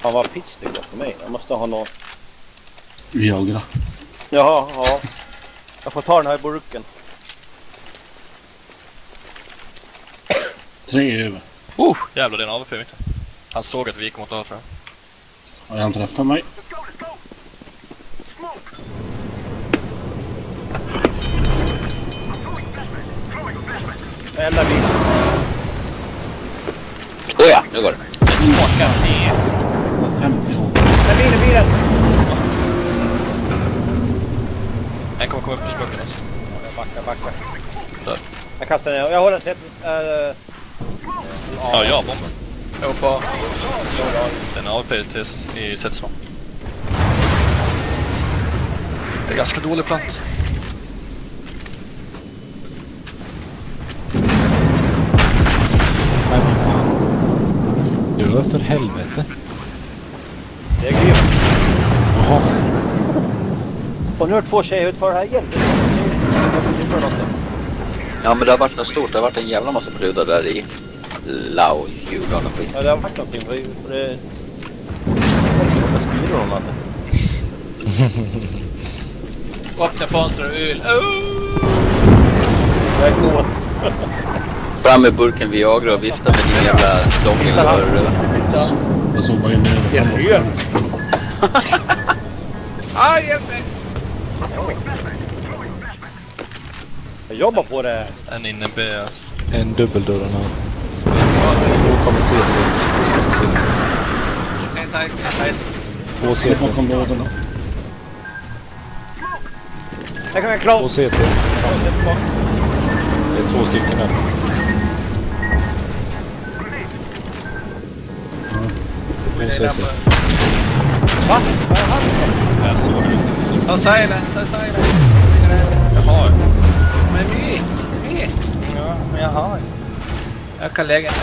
Fan vad piss det går för mig. Jag måste ha någon... Viagra. Jaha, ja. Jag får ta den här burken. Tre över. Oh, jävlar det är en AWP du. Han såg att vi gick mot A tror jag. Har han träffat mig? Jag eldar bil. Oh ja, nu går det. Smakar tes. 50 HP. Där bilen, bilen! En kommer komma upp på smoken alltså. Jag backar, backar. Där. Jag kastar ner. Jag håller en set. Äh, Ja, jag har bomben. Jag var på... Den är tills i Setsman. Det är ganska dålig plats. Men vad fan. Dö för helvete. Det. Jaha. Och nu det två tjejer utför här igen. Ja men det har varit något stort. Det har varit en jävla massa brudar där i Lao, Djurgården och skit. Ja, det har varit någonting. För, det... Vad skriver de att Öppna fönster och öl. Oh! Jag är kåt. Fram med burken Viagra och vifta med din jävla dongelrör. Jag såg bara in Det är Ah, hjälp mig! Jag jobbar på det. En inne B alltså. En dubbeldörrarna. Då kommer CT. En side, en side. Två CT. bakom lådorna. Jag kan Två Klaus. CT. Det är två stycken där. Två CT. Va? Vad är han? Jag såg det. Ta silence, ta silence. Jaha. Men vi, vi. Ja, men jag har. Jag kan lägga den.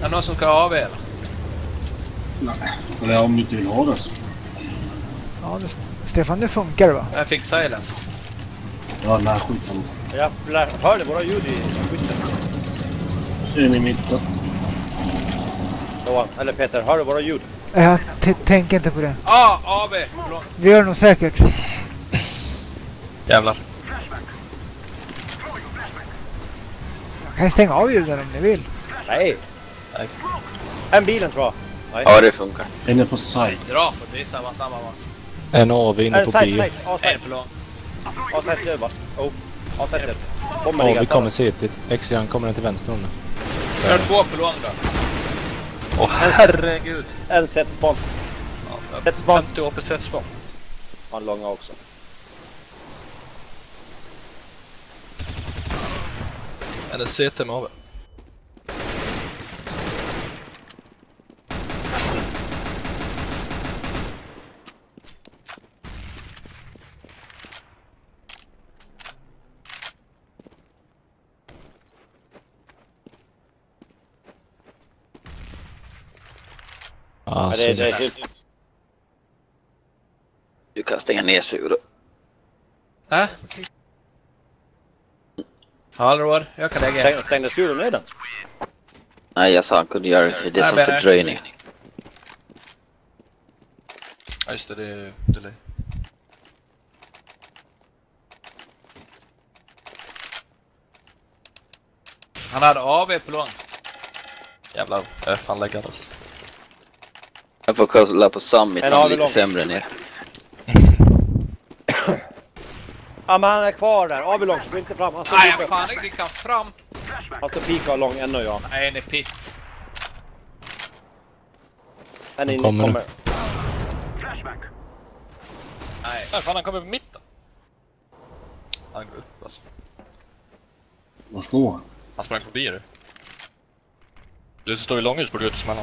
Är det någon som ska AV eller? Nej. Eller om du inte vill ha det så. Ja, det, Stefan, nu funkar det va? Jag fick silence. Ja, den här skiten. Jag lär- hörde våra ljud i skytten. En i mitten. Johan, eller Peter, hör du våra ljud? Jag tänker inte på det. Ah, AV! Förlåt. Det gör det nog säkert. Jävlar. Jag kan stänga av ljuden om ni vill. Nej. Nej. En bilen tror jag. Ja det funkar. En är på site. Dra på det, samma, samma va. En AV inne En på side, B. side. A En side. på lång. A side död va? Oh. A side död. Kommer AV kommer CT. X-jan kommer den till vänster om nu. Har två på lång då. Åh herregud. En set spawn. Ja, Ett spawn. 50 AP set spawn. Han långa också. Eller CT med Alltså, Ja, det, det, det, Du kan stänga ner sig då. Äh? Hallå, jag kan lägga stäng, stängde studion ner den? Nej jag sa han kunde göra det det är som fördröjning. Ja just det, det är delay. Han hade AV på lång. Jävlar, fan läggad alltså. Jag får kolla på Summit, han är lite lång. sämre ner. Ja men han är kvar där. Av långt. Gå inte fram. Han står Nej, pika. fan inte kan fram. Han står pika och lång ännu ja. Nej, en är pit. En in kommer kommer. nu. Nej. Nej fan han kommer på mitten. Han går upp alltså. Var står han? Han sprang förbi du. Du står i långhus borde gå ut och smälla.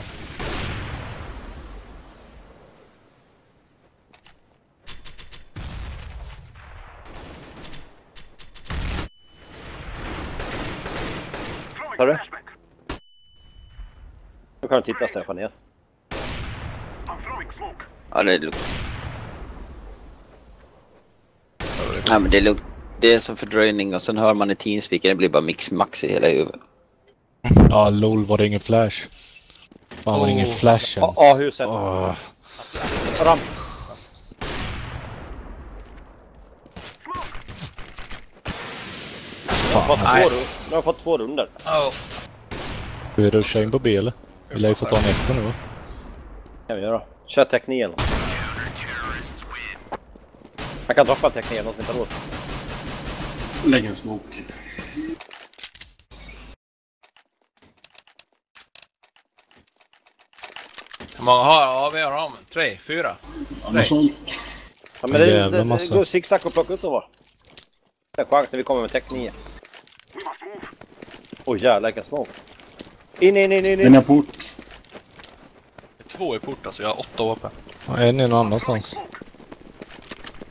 Hör du? Nu kan du titta Stefan igen. Ja det är lugnt. Nej men det är lugnt. Det är som fördröjning och sen hör man i teamspeaker, det blir bara mix-max i hela huvudet. Ja, LOL var det ingen flash. Fan var det ingen flash ens. A-huset. Åh. Ramp. Har jag fått två, Nej. ru- nu har jag fått två runder. Oh. Ska vi ruscha in på B eller? Vi lär ju få ta en echo nu va? kan vi göra. Kör tekniken. Jag kan droppa tekniken om ni inte har råd. Lägg en smoke. Hur många har AV har de? Tre? Fyra? Ja, något sånt. Ja, men det, det, det massa. går zigzag och plocka ut dem bara. Det är chans när vi kommer med tech 9. Oj jävlar vilken smoke. In, in, in, in, Den in. är port. Två i port alltså, jag har åtta vapen. Ja, en är någon annanstans.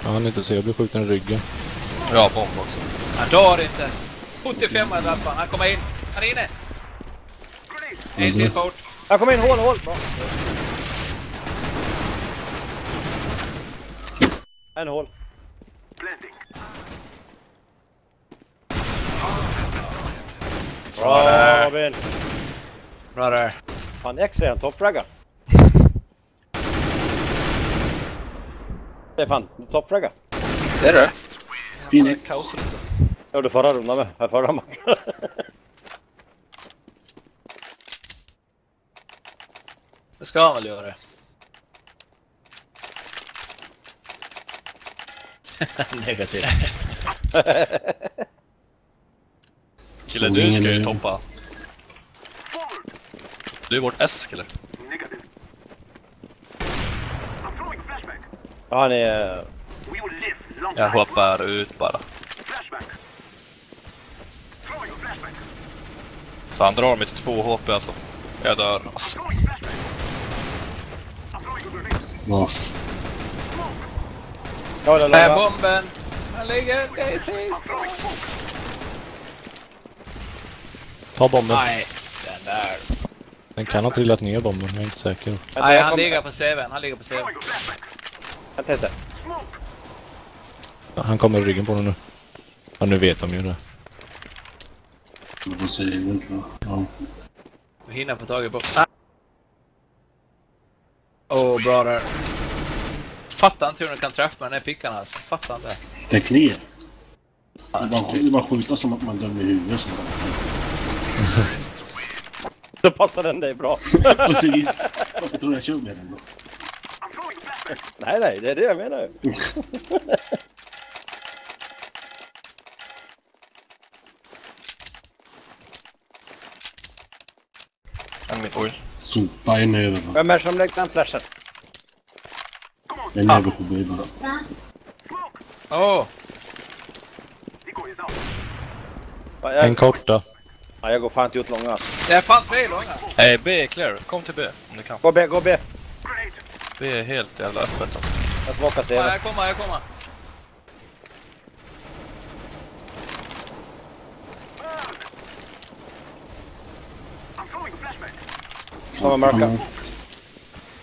Ja, han inte se, jag blir skjuten i ryggen. Jag har bomb också. Han dör inte. 75 i trappan. Han kommer in. Han är inne. En till port. Han kommer in, hål, hål. Bra. En hål. Bra där. Robin. Bra där. Fan X är en toppfragga. Stefan, toppfragga. Det är det. Fin äck. Kaos lite. Jag gjorde förra rundan med, här förra matchen. Det ska han väl göra. Negativt. Såg du ska ju toppa. Du är vårt S kille. Ja, han är... Jag hoppar ut bara. Så han drar mig till två HP alltså. Jag dör. Alltså. Vars. Ja, Där bomben. Han ligger... Det är sist. Ta bomben. Nej, den där. Den kan ha trillat ner bomben, jag är inte säker. Nej, han ligger på CVn. Han ligger på CVn. Vänta. Ja, Han kommer i ryggen på den nu. Ja, nu vet de ju det. Jag får se den tror jag. Ja. Vi hinner få tag i på... Ah. Åh, oh, bra där. Fattar inte hur den kan träffa med den här pickan alltså. Fattar inte. Det är bara, det är bara skjuta som att man dömer i huvudet. Då passar den dig bra. Precis. Jag tror jag kör med den då. nej, nej, det är det jag menar mitt, oj. Sopa en över. Vem är det som lägger den flashen? En över på mig bara. Åh! En korta. Ja, jag går fan inte ut långa. Det är fan tre långa. Nej, B är clear. Kom till B om du kan. Gå B, gå B. B är helt jävla öppet alltså. Jag smakar Ja, CV. jag kommer, jag kommer. Kommer mörka.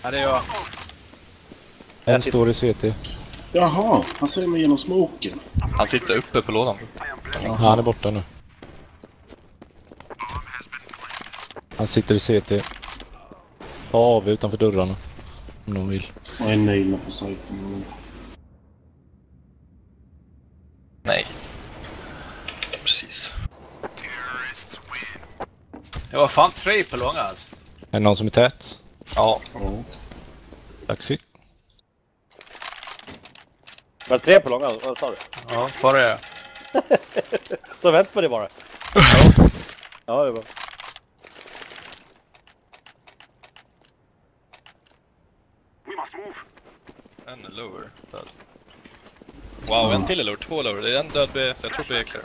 Ja, det är jag. En står i CT. Jaha, han ser mig genom smoken. Han sitter uppe på lådan. Ja, han är borta nu. Han sitter i CT. Ta av utanför dörrarna. Om de vill. Och en nail på sajten. Nej. Precis. Det var fan tre på långa alltså. Är det någon som är tät? Ja. Ja. Taxi. Var det tre på långa? Vad sa du? Ja, förra jag. Så vänt på det bara. Ja, det är bra. En är lower. Död. Wow, en till är lower. Två lower. Det är en död B. Så jag tror B är clear.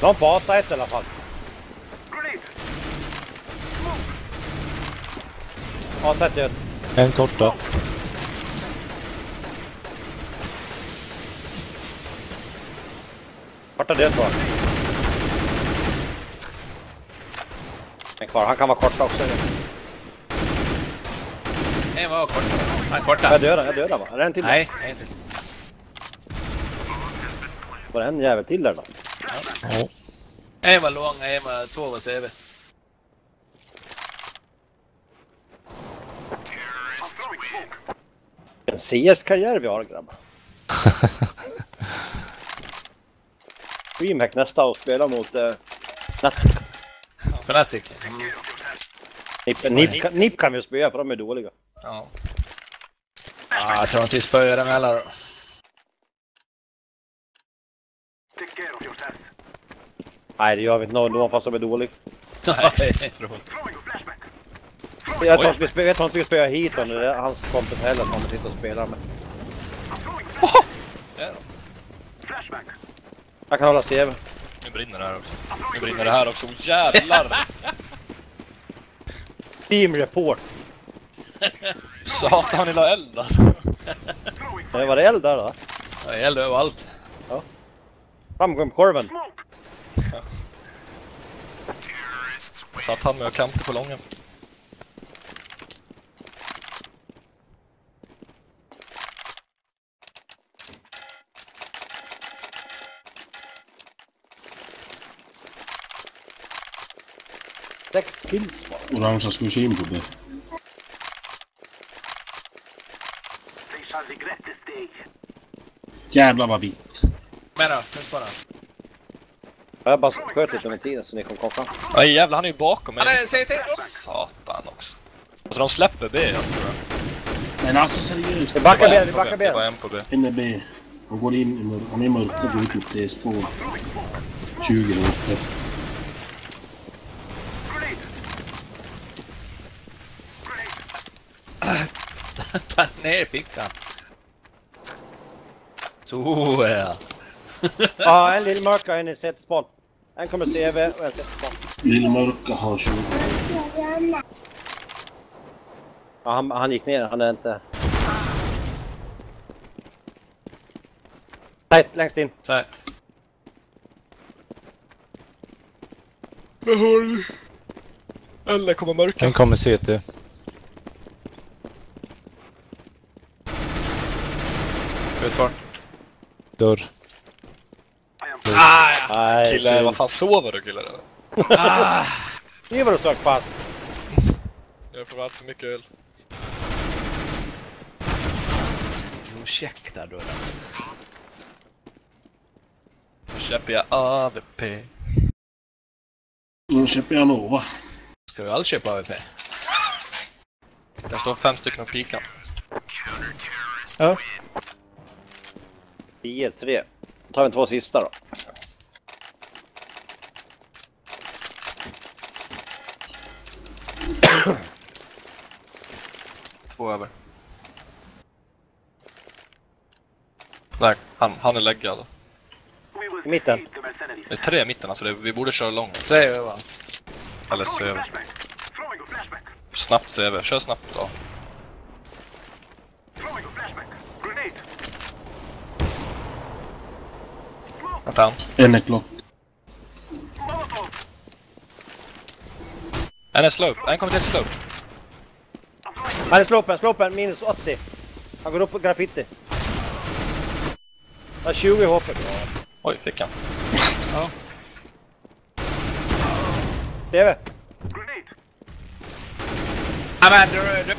De på A-site i alla fall. A-site död. En korta. Korta död bara. Kvar. Han kan vara korta också. En var kort. Han korta. Jag dödar, jag dödar va? Är det en till? Nej, en till. Var det en jävel till där då? Ja. En var lång, en var två var CV. En CS-karriär vi har grabbar. Dreamhack nästa och spela mot uh, Fnatic. Nip, Nip, kan- Nip kan vi spöa för de är dåliga. Ja. Ah, jag tror inte vi spöar dem heller. Nej det gör vi inte någon fast de är dåliga. Nej. Jag tror inte vi vi spöar hit om det är hans kompis heller som kommer sitta och spela med. Jag kan hålla CV. Brinner det här också. Nu brinner det här också. Oh, jävlar! Team report. Satan ni la eld alltså. Det var det eld där då? Är eld överallt. Fram kom korven. Satt han med och kampade på lången. finns bara. Orangea ska vi köra in på det. Jävlar vad vitt. Men då, skjut bara. Jag bara sköt lite under tiden så ni kom komma fram. Ja jävlar, han är ju bakom mig. Han är, säg till! Satan också. Alltså de släpper B, jag tror jag. Men alltså seriöst. Vi backar B, vi backar B. Det var MKB. En är B. Han går in i mörkret, han är i mörkret och går ut till spår 20 minuter. Pann ner pickan. Så ja. ja, en lillmörka och en sätesboll. En kommer CV och en sätesboll. Lillmörka har 20. Ja, han, han gick ner, han är inte... Tajt, längst in. Tajt. Behåll. Eller kommer mörka. Den kommer CT. På den. Dörr. Nej, Kille, synd. vad fan sover du killar eller? Det var du sökt pass. Jag får allt för mycket öl. Ursäkta då. Då köper jag AVP. Nu köper jag Nova. Ska vi alla köpa AWP? Det står fem stycken och pikan. 10, 3. Då tar vi två sista då. Två över. Nej, han, han är läggad. I mitten. Det är tre i mitten alltså, det, vi borde köra långt. Tre över. Eller CV. Snabbt CV, kör snabbt då. Vart är han? En. En är slope, en kommer till slope. Han är slopen, slopen, minus 80. Han går upp på graffiti. Jag har 20 HP. Oj, fick han. TV. Ja men du, du.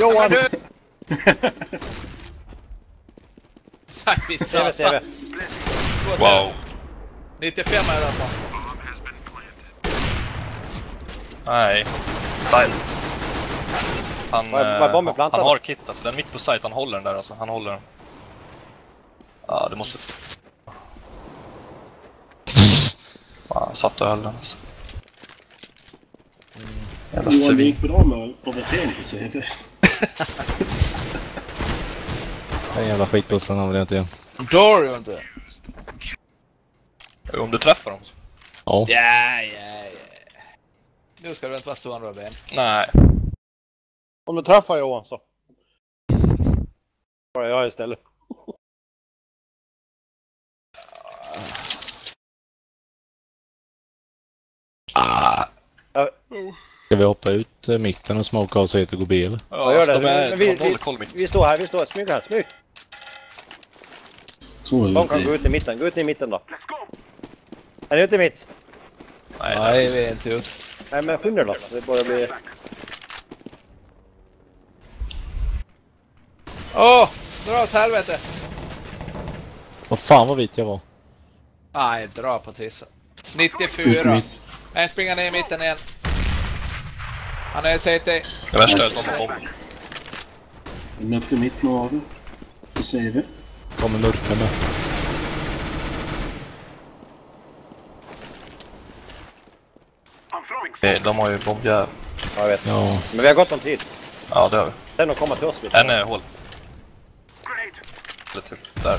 Johan! du. Fan vi. Wow. 95 är det på. Nej. Side. Han, Var- var eh, bomben han, han har kit alltså, den mitt på site, han håller den där alltså. Han håller den. Ja, det måste... Fan, jag satt och höll den alltså. Jävla Johan, det svin. gick bra med OVT på CV. Den jävla skitbuffran använder jag inte igen. Dör ju inte. Om du träffar dem. Ja. Ja, ja, ja. Nu ska du inte vara så Robin. Nej. Om du träffar Johan så. Bara jag istället. Ska vi hoppa ut mitten och smoka av CT och gå B eller? Ja, gör det. De är, Men vi- de vi- koll mitt. Vi står här, vi står här. Smyg här, smyg! Två De kan gå ut i mitten. Gå ut i mitten då. Är ni ute i mitt? Nej, Nej, vi är inte ute. Nej men skynda då. Det börjar bli... Åh! Dra åt helvete! Vad fan vad vit jag var. Nej, dra. Ut i 94. mitt. En springer ner i mitten igen. Han är CT. Det värsta är att de har bomb. De är uppe i mitt med AW. Det säger vi. Kommer mörka med. Eh, De har ju bombjävel. Ja, jag vet. Ja. Men vi har gott om tid. Ja, det har vi. Sen de kommer till oss lite. En är hål. Eller typ där.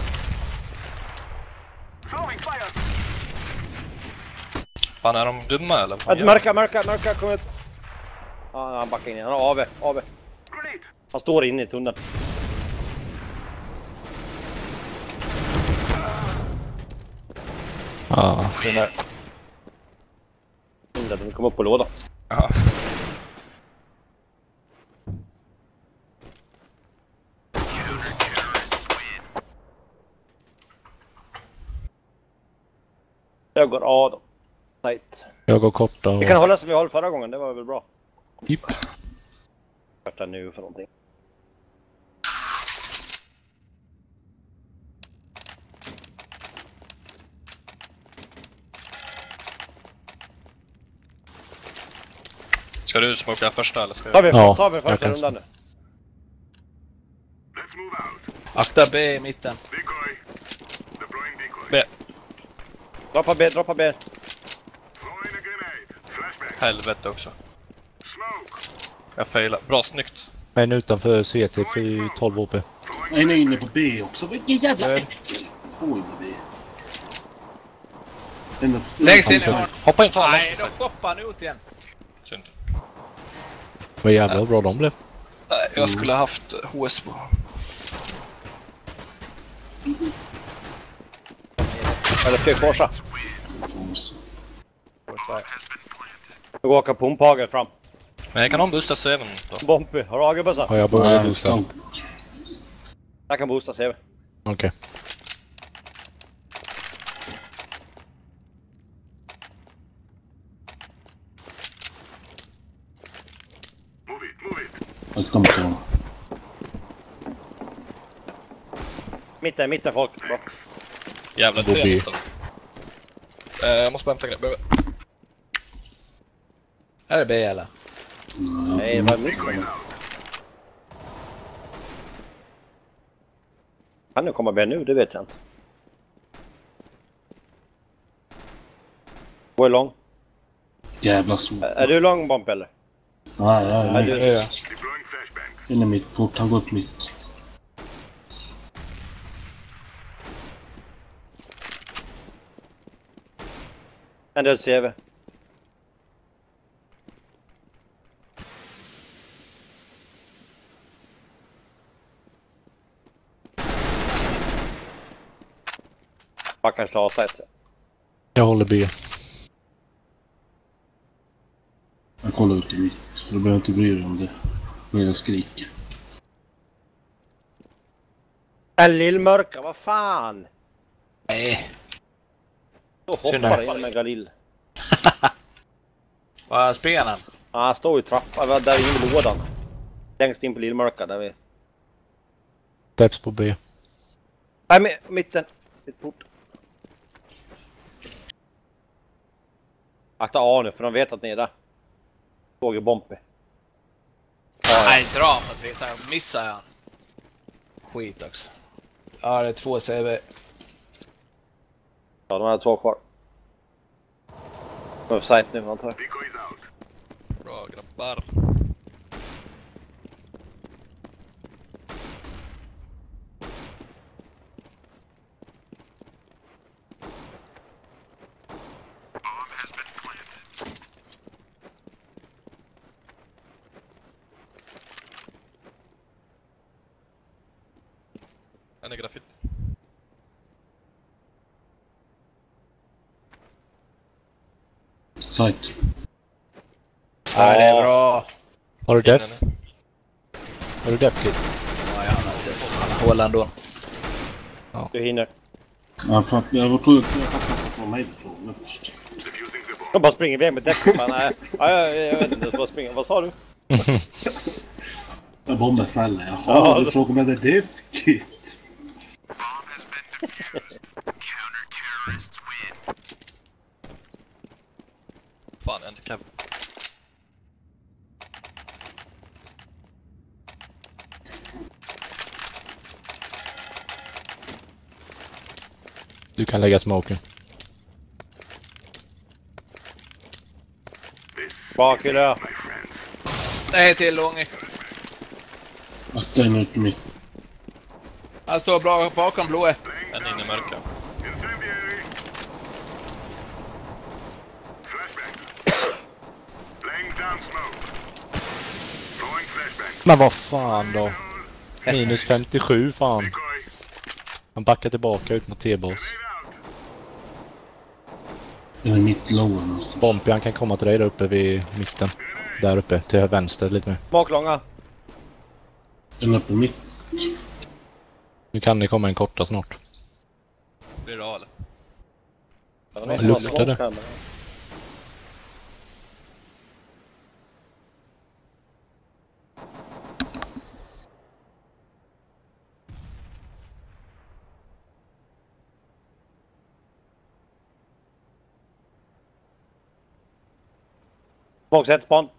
Fan, är de dumma eller? Ja, mörka, mörka, mörka, kom ut. Ja, han backar in igen. Han har AV, AV. Han står inne i tunneln. Ja. Den där. Den där, kom upp på lådan. Ja. Jag går A då. Tight. Jag går korta och... Vi kan hålla som vi höll förra gången, det var väl bra. Typ. Vart nu för någonting? Ska du smoka första eller ska jag? vi, Ja, tar vi första rundan nu. Akta B i mitten. B. Droppa B, droppa B. Helvete också. Jag failar. Bra, snyggt. En utanför CT för 12 OP. En är inne på B också. Vilken jävla äckel! Två inne på B. Längst in. Hoppa in, ta Nej, Nej, då hoppar han ut igen. Synd. Vad jävla bra de blev. Nej, jag skulle ha haft HS på. Eller ska vi forsa? Nu går Kapumphagen fram. Men jag kan ha en boosta 7 då. Bompy, har du hagelbössa? Har jag börjat Nej, boosta? Jag kan boosta CV. Okej. Jag kommer ihåg. Mitten, mitten folk. Jävla Gå B. tre nästan. Eh, Jag måste bara hämta grejer. Är det B eller? Nej, vad är mitten? Kan du komma B nu? Det vet jag inte. Gå är lång. Jävla sol. Är du lång Bomp eller? Nej, nej, Är nej. du... Den är mitt port. Han går upp mitt. En död CV. Backar slasa ett. Jag håller B. Jag kollar ut i mitt. Du behöver inte bry dig om det. Börjar skrika. En lillmörka, vad fan! Nej. Då hoppar in med Galil. Vad springer han? Ja, han står i trappan, var där inne i lådan. Längst in på lillmörka, där vi... Steps på B. Nej, mi- mitten. Mitt port. Akta A nu, för de vet att ni är där. Såg ju Bompi. Nej, dra tissen. Jag missar han. Skit också. Ja, det är två CV. Ja, de har två kvar. De är på site nu, antar jag. Bra grabbar. Är graffiti. Sight. Ja, det är bra. Har du def? Har du def kid? Ja, jävlar. Han håller ändå. Du hinner. Jag fatt- jag trodde jag att var mig från först. De bara springer iväg med däck. Bara, nej. Ja, jag, jag vet inte. Bara springer. Vad sa du? När bomben smäller. Jaha, Ja, du frågar mig det definitivt. Fan, en till Kevin. Du kan lägga smoken. Kille. Nej, till Långe. Akta en ut mitt. Han står bra bakom blåa. En inne i mörka. Men vad fan då? Minus 57 fan. Han backar tillbaka ut mot T-bas. Eller mitt lower någonstans. Bompy han kan komma till dig där uppe vid mitten. Där uppe, till vänster lite mer. Baklånga. Eller på mitt. Nu kan ni komma en korta snart. Blir det av eller? Luktar det? Spawn.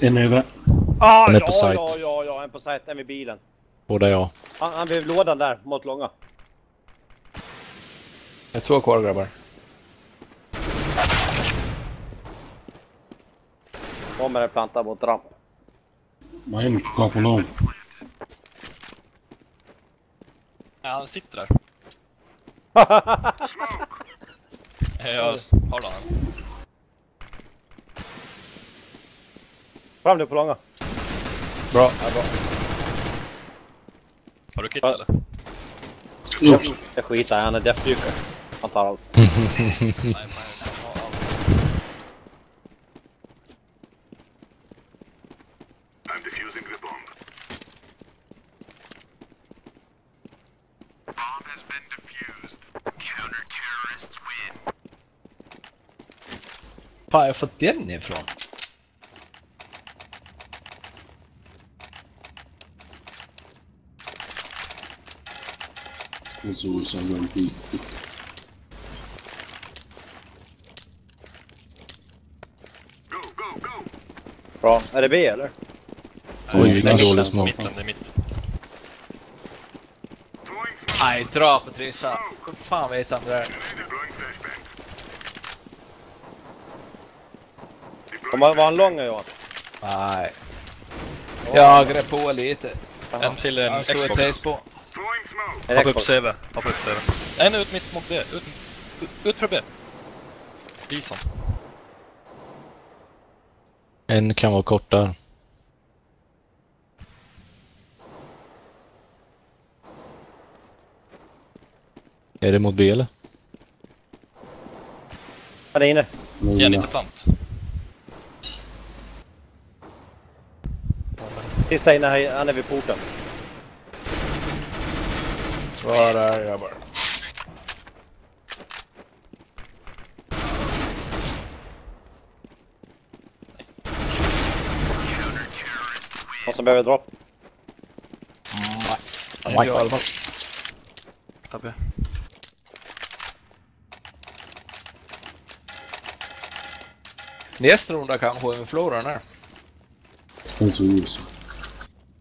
En över. Ah, är ja, på site. ja, ja, ja, en på site. En vid bilen. Båda jag. Han, han blev lådan där mot långa. Det är två kvar grabbar. Kommer en planta mot ramp. En kvar på lång. Ja, han sitter där. Jag har den. Fram nu på långa. Bra. Har du kit Ja. eller? Jo. Jag skiter i han är deathdyker. Han tar allt. Nej, nej, nej. ja, ja. Fan, har jag fått den ifrån? En suicide och en pik. Bra. Är det B eller? Oj, vilken flash. dålig smoke. Mitten, det är mitt. Nej, dra på Trissa. Hur fan vet han det där? Kom, var han lång Johan? Nej. Jag grep på lite. En till en Han stod ett Xbox. på. En Hoppa upp. CV. Hoppa upp CV. En ut mitt mot B. Ut, ut, för B. Bison. En kan vara kort där. Är det mot B eller? Han är inne. Ge en inte plant. Sista inne, här- han är vid porten. Var är grabbar? Någon som behöver dropp. Nej. Jag i alla fall. Ta B. Nästa runda kanske med floran här. En suicide.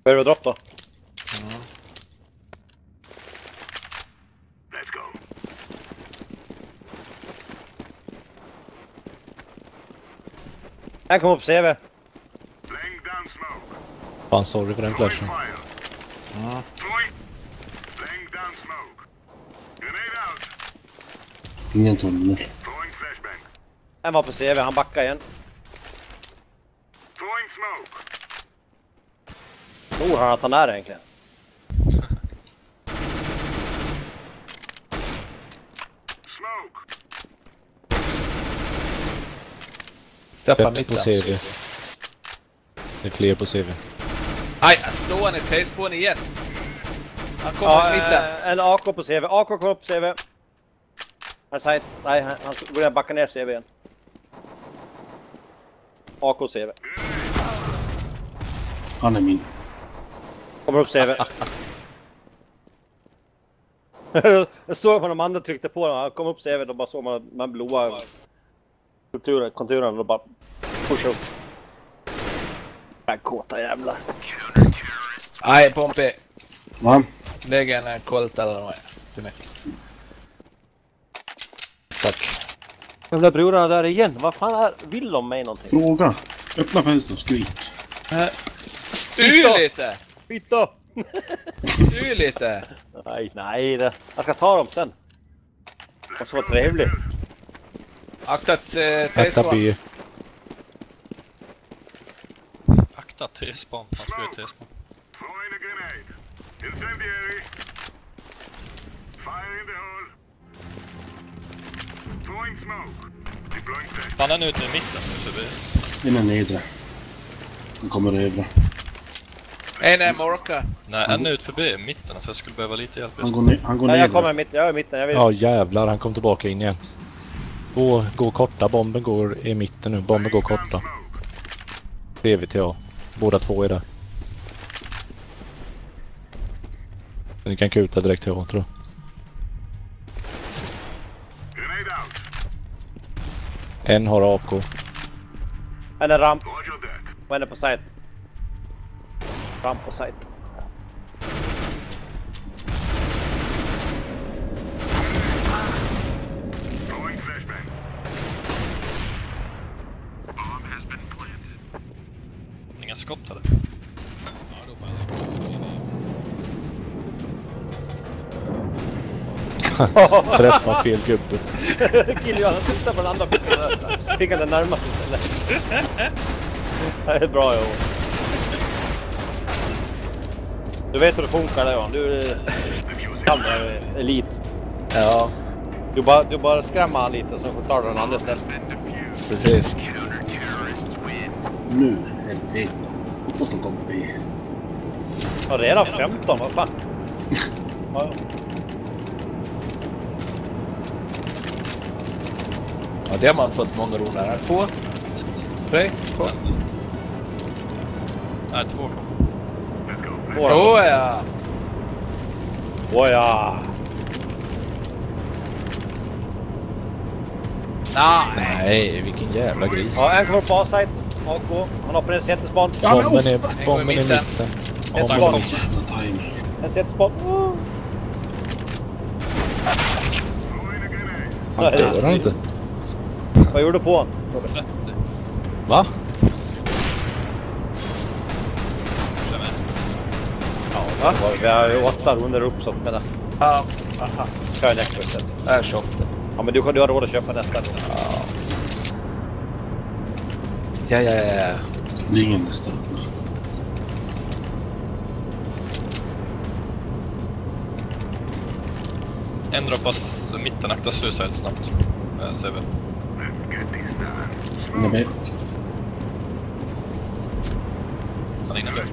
Behöver dropp då? Han kom upp CV. Fan sorry för den flashen. Ingen tunnel. En var på CV, han backar igen. Tror han att han är det egentligen? Steppa mitt på. CV. Det är fler på CV. Aj, jag står han i taste på igen. Han kommer Ja, mitten. eh, en AK på CV. AK kommer på CV. Han säger... Nej, han, han och backar ner CV igen. AK CV. Han är min. Kommer upp CV. Jag såg på de andra tryckte på den. Han kom upp CV. Då bara såg man de blåa konturen, konturen och bara pusha upp. Äh, kåta jävlar. Nej, Pompi. Va? Lägg en eh, Colt eller något till mig. Tack. De där brorarna där igen. Vad fan är, vill de mig någonting? Fråga. Öppna fönstret och skrik. Styr lite! Byta! Styr lite! Nej, nej. Det. Jag ska ta dem sen. Och så vara trevlig. Akta eh, Akta T-spawn. B. Akta T-spawn. Han ska ju T-spawn. Incendiary. Fire in the hole. Throwing smoke. Deploying flash. Han är nu ute i mitten nu förbi. In är nedre. Han kommer över. En är Morka. Nej, en är ut förbi mitten. Så jag skulle behöva lite hjälp Han går, han går Nej, jag kommer mitten. Jag är i mitten. Jag vill... Ja jävlar, han kom tillbaka in igen. Gå, gå korta, bomben går i mitten nu. Bomben går korta. DVTA. Båda två är där. Ni kan kuta direkt till A tror jag. En har AK. En är ramp. Och en är på site. Ramp på site. Träffar fel gubbe. Kille-Johan han tittar på den andra fickan. Fickan den närmaste istället. Det är bra Johan. Du vet hur det funkar där Johan. Du är- kan här, elit. Ja, Du bara, du bara skrämmer han lite så tar du den andra istället. precis. Nu. Helvete. Hoppas de kommer B. Ja, redan 15, vad fan. Ja, ja. Ja, det har man fått många ronor här. Två. Tre. Två. Nej, två kom. Let's go. Två. Två ja! Åh ja. Nej! Nej, vilken jävla gris. Ja, en kommer på A-site. AK. Han hoppar in jättespan. Ja, men Bomben är, bomben är i mitten. Ett Ja, skott. En grenade. Han dör han inte? Vad gjorde du på honom? 30. Va? Ja, vi har ju åtta runder upp så men Ja, aha. kör en extra istället. Jag köpte. Ja men du, du har råd att köpa nästa. Ja, ja, ja, ja. Det är ingen nästa. En droppas mitten, akta suicide snabbt. Eh, CV. In B. Han är inne med.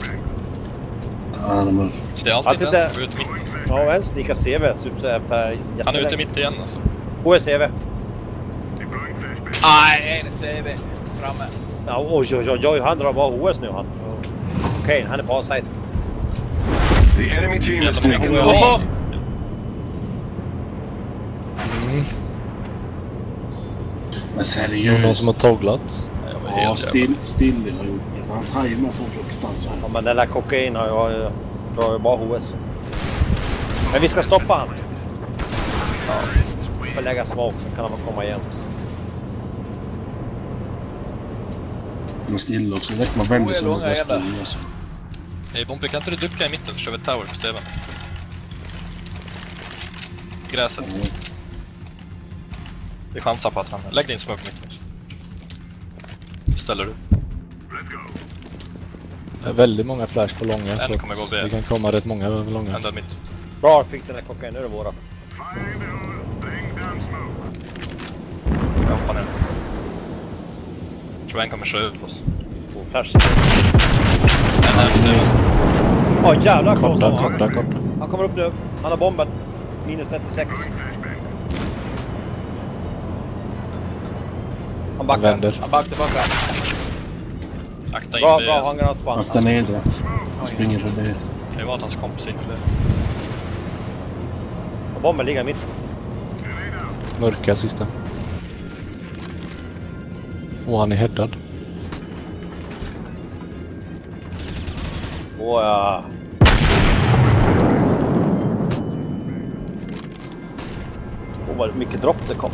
Ja, de är... Det är alltid Alltid den där. som går ut mitt. Ja, och en snika CV. Super, per Han är ute mitt igen alltså. På är CV. Nej, en CV. Framme. Ja, oj, oj, oj, oj, han drar bara OS nu han. Okej, han är på A-site. The enemy team is taking the lead. Men Någon seriöst. som har togglat? Jag Ja, still, jävla... still har gjort det. Han tajmar så fruktansvärt. Ja, men den där kokain har ju, drar ju bara OS. Men vi ska stoppa han. Ja. Får lägga smoke så kan han komma igen. Men still också. Det räcker man vänder sig Oj, och långa börjar jävlar. springa så. Hej Bompe, kan inte du ducka i mitten så kör vi tower på CVn? Gräset. Vi chansar på att han... Lägg din smoke också. Ställer du. Det är väldigt många flash på långa så En kommer gå B. det kan komma rätt många över långa. Ända mitt. Bra, fick den där kokain. Nu är det vårat. Jag hoppar ner. Tror en kommer köra ut oss. Oh, flash. En är vid CVn. Åh jävlar Korta, korta, korta. Han Han kommer upp nu. Han har bomben. Minus 36. Backar. vänder. Han backar tillbaka. Akta in Bra, bra. Har en granat på. Akta ner det. Springer förbi. Det vara att hans kompis inne där. Och Bomben ligger i mitten. Mörka sista. Och han är headad. Åh ja. Åh vad mycket dropp det kom.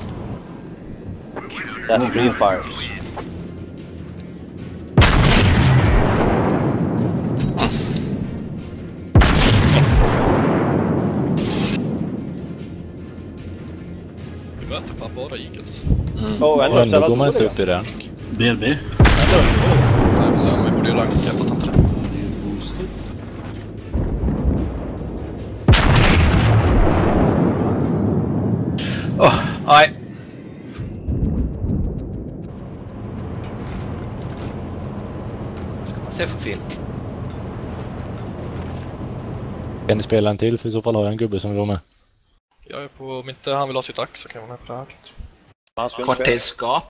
That's green fires. Vi möter fan bara Eagles. Oh, Och ändå går man inte upp i rank. BRB. Spela en till? För i så fall har jag en gubbe som vill vara med. Jag är på, om inte han vill ha sitt ax så kan jag vara med på det här. Korttidsskap.